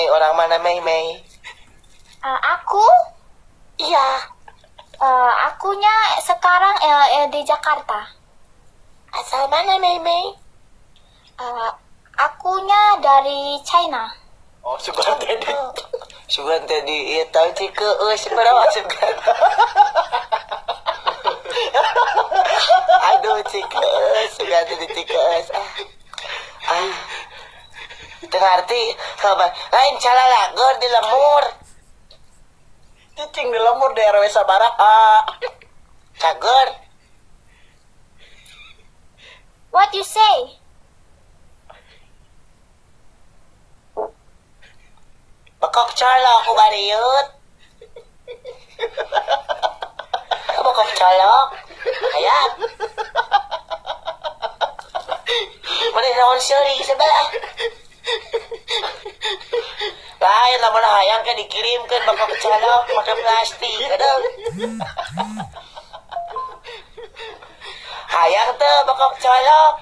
Mei, orang mana Mei Mei? Eh, aku Iya. eh, akunya sekarang eh, di Jakarta. Asal mana Mei Mei? Eh, akunya dari China. Oh, sugan tadi. Sugan tadi, iya tahu sih ke eh seberapa sugan. Aduh cika sugan tadi cika ah. Ah. Tengarti, kapan? Lain cara lagor di lemur. Cicing di lemur di RW Sabaraha. Cagor. What you say? Bakok colo aku bariut. Bakok colo. Hayat. Mana naon seri sebelah. Lain lah mana hayang kan dikirimkan bakok colok pakai plastik. Aduh. Hayang tuh bakok colok.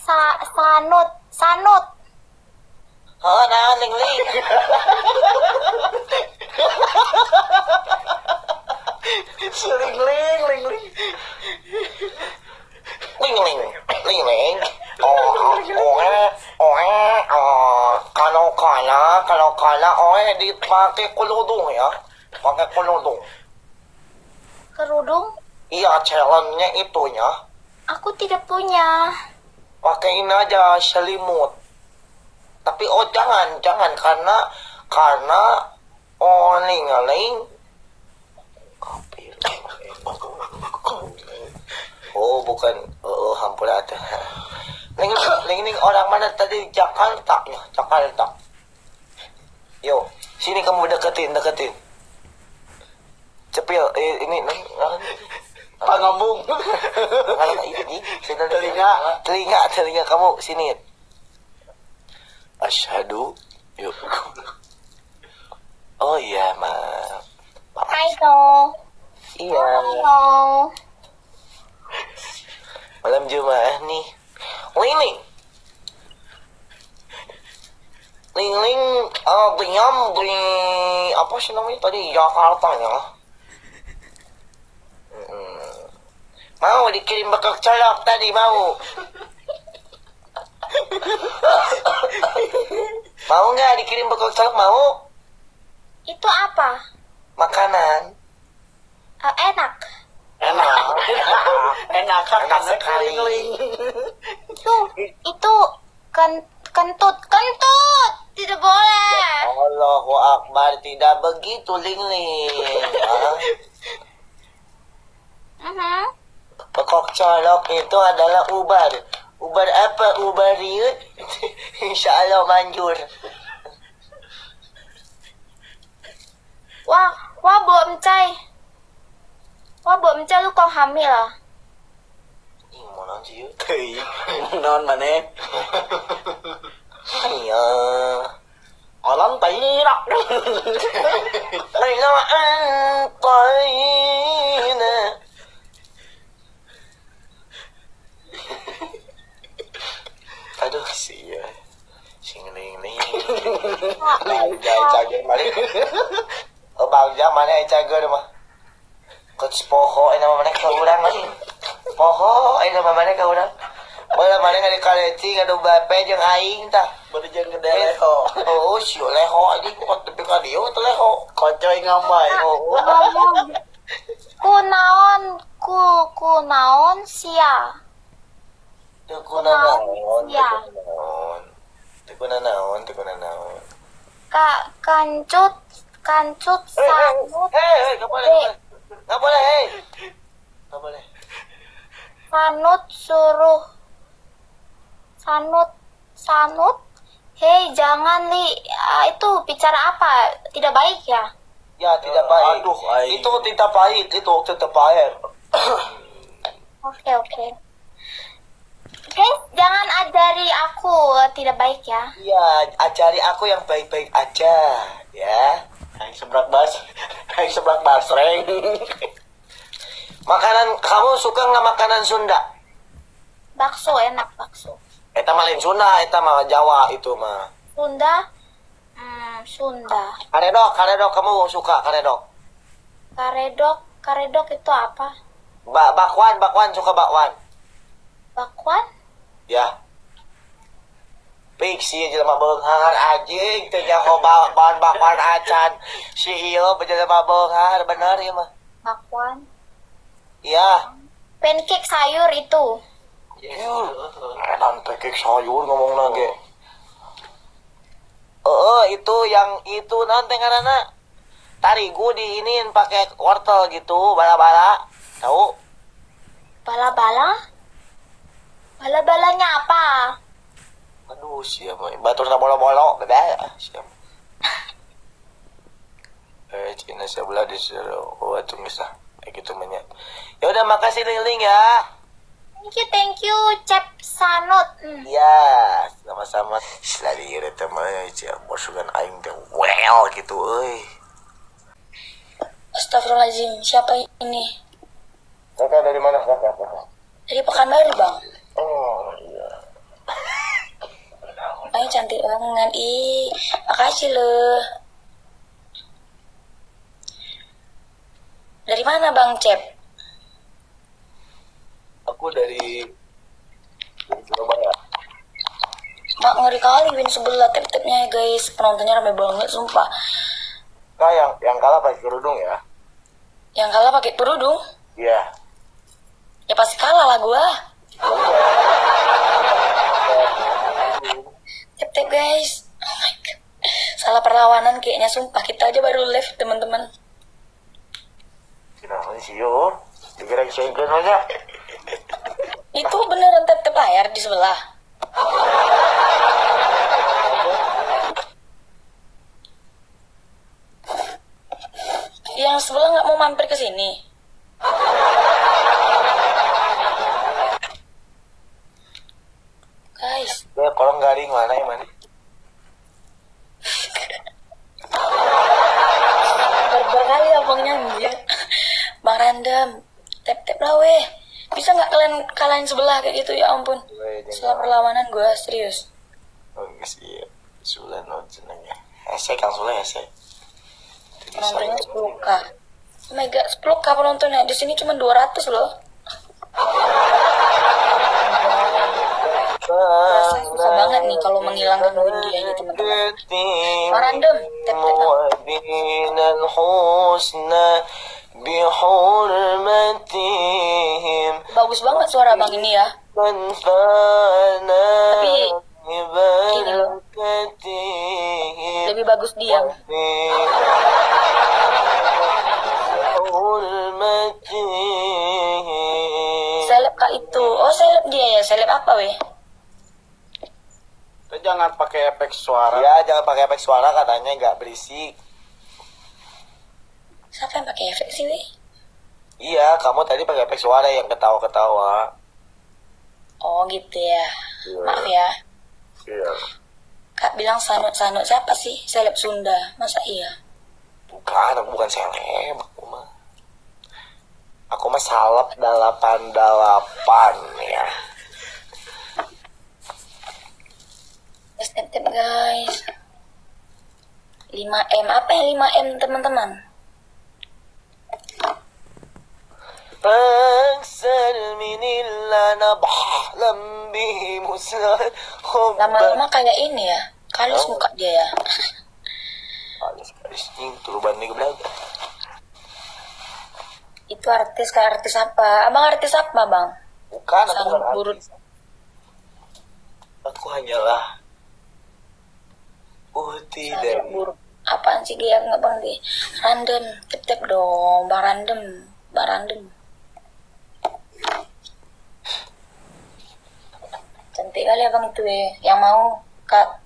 Sa sanut, sanut. Oh, naon ling-ling. Ling ling ling ling. Ling-ling. Ling-ling. Oh, oh, oh. Kalau kala, kalau kala, oh, eh, di pakai kuludung ya. Pakai kuludung. Kerudung? Iya, challenge-nya itu ya. Aku tidak punya. Pakaiin aja selimut. Tapi oh jangan, jangan karena karena oh ling-ling. Oh bukan, oh hampura ada. Ling ling ling orang mana tadi Jakarta ya, Jakarta. Yo, sini kamu deketin, deketin. Cepil, eh, ini nih, Pangambung. Kalau ini, sini Telinga. telinga, telinga kamu sini. Asyhadu, yuk. Oh iya, maaf. Maaf. I know. Iya, malam Jumat nih. Ling ling. Ah diam di apa sih namanya tadi Jakarta ya? Hmm. Mau dikirim bekal colok tadi mau. mau nggak dikirim bekal colok mau? Itu apa? Makanan. Eh, enak. Enak. Enak kan Enak sekali. ling ling. Itu itu kan kentut, kentut. Tidak boleh. Allahu Akbar tidak begitu ling ling. Ah. Mhm. Pekok colok itu adalah ubar. Ubar apa? Ubar riut? Insya Allah manjur. Wah, wah belum cai. Wah belum cai lu kok hamil ah? Ih, mau nanti yuk. Teuing. Non mana? Iya. Alam tidak. Laila antaina. Aduh, mari. Oh, mana ai cager mah. Poho ai nama mana ka urang ai nama mana ka urang. Bala mana ngadu bape jeung aing tah. Beri jeung gede leho. Oh, si leho aja kok tapi ka dia teh leho. Kocoy ngambai. Oh, Ngomong. Ku naon, ku ku naon sia. Teu kuna naon, Ya. teu kuna naon. Teu kuna naon, teu kuna naon. Ka kancut, kancut sanut, Hei, hei, nggak boleh, nggak boleh. Nggak boleh, hei. Nggak boleh. sanut suruh. Sanut, sanut. Hei, jangan li. Ah, itu bicara apa? Tidak baik ya? Ya, tidak baik. Aduh, ai. Itu tidak baik, itu tidak baik. Oke, oke. Guys, jangan ajari aku tidak baik ya. Iya, ajari aku yang baik-baik aja, ya. Aing sebrak bas. Aing sebrak basreng. Makanan, kamu suka nggak makanan Sunda? Bakso enak bakso. Eta mah lain Sunda, eta mah Jawa itu mah. Sunda hmm, Sunda Karedok, karedok kamu suka karedok. karedok karedok itu apa Ba bakwan, bakwan suka bakwan. bakwan Ya. Piksi jelema beunghar anjing teh nyaho ba- bahan bakwan acan. Si ieu jelema beunghar bener ieu mah. bakwan Iya. pancake sayur itu Sayur. Pancake sayur ngomong lagi. Oh, itu yang itu nanti karena tarigu diinin pakai wortel gitu, bala-bala. Tahu? bala-bala bala-balanya apa Aduh, siapa? Batur na bolo-bolo, beda. Siapa? Eh, Cina sebelah disuruh. Oh, itu bisa. Kayak gitu banyak. Ya udah, makasih Liling ya. Thank you thank you cep sanut Hmm. Iya, sama-sama. Ieu teh mah cia bosugan aing teh well gitu euy. Astagfirullahaladzim, siapa ini? Kakak dari mana kakak? kakak? Dari Pekanbaru, Bang. Oh, iya. Ay, cantik banget. Ih, makasih loh. Dari mana, Bang Cep? Aku dari Surabaya. Mak ngeri kali win sebelah tip-tipnya ya, guys. Penontonnya rame banget, sumpah. Kak yang yang kalah pakai kerudung ya? Yang kalah pakai kerudung, Iya. ya pasti kalah lah gua. Tip-tip, guys. Oh my god. Salah perlawanan kayaknya, sumpah. Kita aja baru live, teman-teman. Kenapa sih yo? Dikira sengken aja. Itu beneran tip-tip layar di sebelah. Yang sebelah nggak mau mampir ke sini. Guys, Ya, kolong garing mana yang mana? barbar kali abangnya anjir. Bang Random, tap-tap lah weh. Bisa nggak kalahin sebelah kayak gitu ya ampun. Setelah perlawanan gue serius. Oh, enggak sih. Sulan no jenengnya. Esek kan Sulan esek. Penontonnya 10k. Oh my god, 10k penontonnya. Di sini cuma 200 loh. Rasanya susah banget nih kalau menghilangkan Windianya, teman-teman. Oh, random. Tap, Bagus banget suara Bang ini ya. Tapi ini loh. Lebih bagus diam. Seleb kak itu. Oh seleb dia ya. Seleb apa weh? Jangan pakai efek suara. Ya, jangan pakai efek suara katanya nggak berisik. Siapa yang pakai efek sih weh? Iya, kamu tadi pakai efek suara yang ketawa-ketawa. Oh gitu ya. Maaf ya. Iya. Kak bilang sanut-sanut siapa sih? Seleb Sunda. Masa iya? Bukan, aku bukan seleb, aku mah. Aku mah salep dalapan dalapan ya. Step step guys. 5M apa yang 5M teman-teman? Lama-lama kayak ini ya. Kalus muka dia ya. Alis, ini turuban nih belajar. Itu artis kayak artis apa? Abang artis apa bang? Bukan, aku bukan burut. artis. Aku hanyalah putih Sanggup dari buruk. Apaan sih dia nggak bang di random tip dong bang random bang random. Cantik kali abang itu ya. Yang mau kak.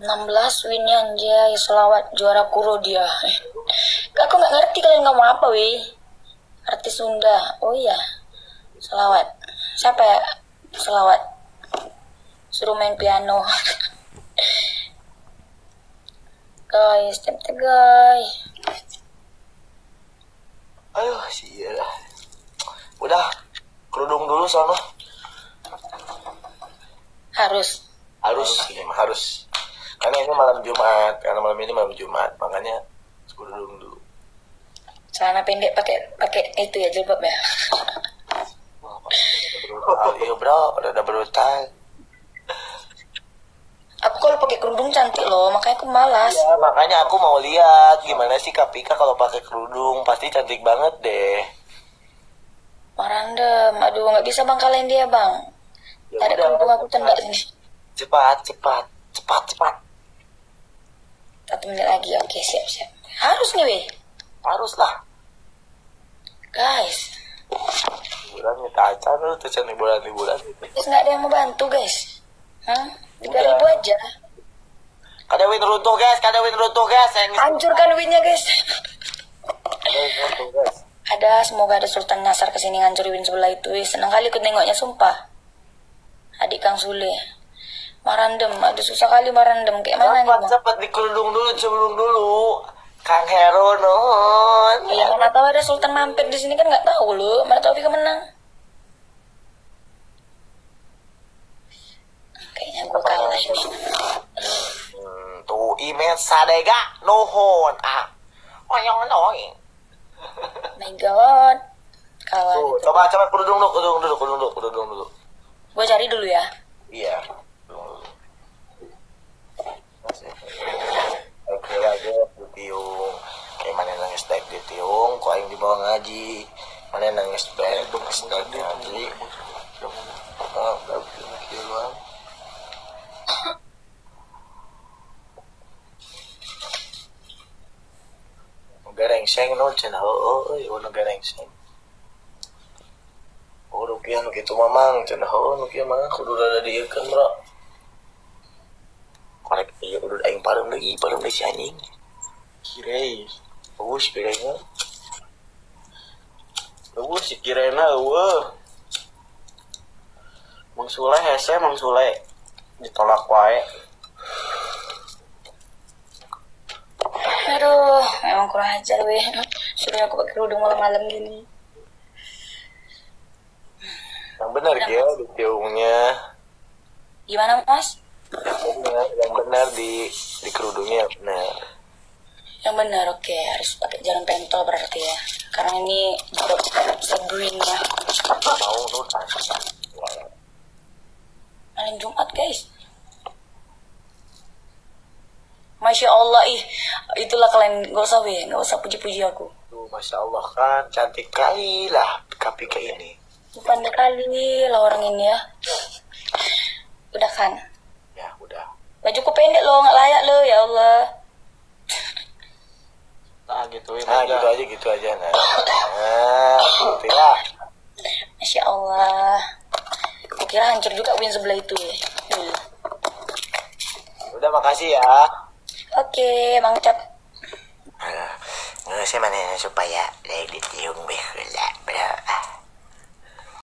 16 winnya anjay. Selawat juara kuro dia. Aku nggak ngerti kalian ngomong apa weh artis Sunda. Oh iya. Selawat. Siapa ya? Selawat. Suruh main piano. Guys tep guys Ayo sih iya udah kerudung dulu sana harus. Harus ini mah harus. Karena ini malam Jumat karena malam ini malam Jumat makanya kerudung dulu. Celana pendek pakai pakai itu ya jilbab ya? Iya bro, udah ada. Aku kalau pakai kerudung cantik loh, makanya aku malas. Ya, makanya aku mau lihat gimana sih Kapika kalau pakai kerudung, pasti cantik banget deh. Marandem, aduh nggak bisa bang kalahin dia bang. Ya Ada kerudung aku tendang ini. Cepat, cepat, cepat, cepat. Satu menit lagi, oke siap siap. Harus nih weh, Haruslah. guys. Liburan minta acan lu tuh liburan liburan. Guys nggak ada yang mau bantu guys. Hah? Tiga ribu aja. Kada win runtuh guys, kada win runtuh guys. Yang Hancurkan winnya guys. win runtuh guys. Ada, semoga ada Sultan Nasar ke sini ngancurin win sebelah itu. Wih, senang kali ikut nengoknya, sumpah. Adik Kang Sule. Marandem, aduh susah kali marandem. Kayak mana nih Cepat, bang? cepat dikerudung dulu, sebelum dulu. Kang Hero non. Iya, mana tahu ada Sultan mampir di sini kan nggak tahu loh. Mana tahu Vika menang. Hmm, tuh email sadega nohon ah. Oh yang nohon. My God. Kalah. Tuh, coba coba kerudung dulu, kerudung dulu, kerudung dulu, kerudung dulu. Gue cari dulu ya. Iya. Oke lagi di tiung. Kayak mana nangis daik di tiung, kok yang dibawa ngaji. Mana nangis daik nangis daik ngaji. Oh, gitu doang. Garengseng no cen ho, oh, ono garengseng. Oh, rupiah nu kitu mamang cen ho, nu kieu mah kudu rada dieukeun, Bro. Korek ieu kudu aing pareum deui, pareum deui si anjing. Kirei. Bagus pirengna. Eueuh si kirena eueuh. Mang Sule hese Mang Sule ditolak wae. Aduh, memang kurang ajar weh. Suruh aku pakai kerudung malam-malam gini. Yang benar ya di tiungnya. Gimana mas? Yang benar, yang benar di di kerudungnya benar. Yang benar, oke. Harus pakai jalan pentol berarti ya. Karena ini job Sabrina. Mau nutas. Malam Jumat, guys. Masya Allah, ih. Itulah kalian, gak usah weh. Gak usah puji-puji aku. Tuh, masya Allah kan cantik kali lah Kapika ini. Pandai kali lah orang ini ya. Udah kan? Ya udah. Bajuku pendek loh, gak layak loh, ya Allah. Nah gituin Nah aja. gitu aja gitu aja nah. Nah, gitu ya. Masya Allah. Kukira hancur juga win sebelah itu ya. Udah makasih ya. Oke. Nggak sih mana supaya dari ditiung behula bro. Ah.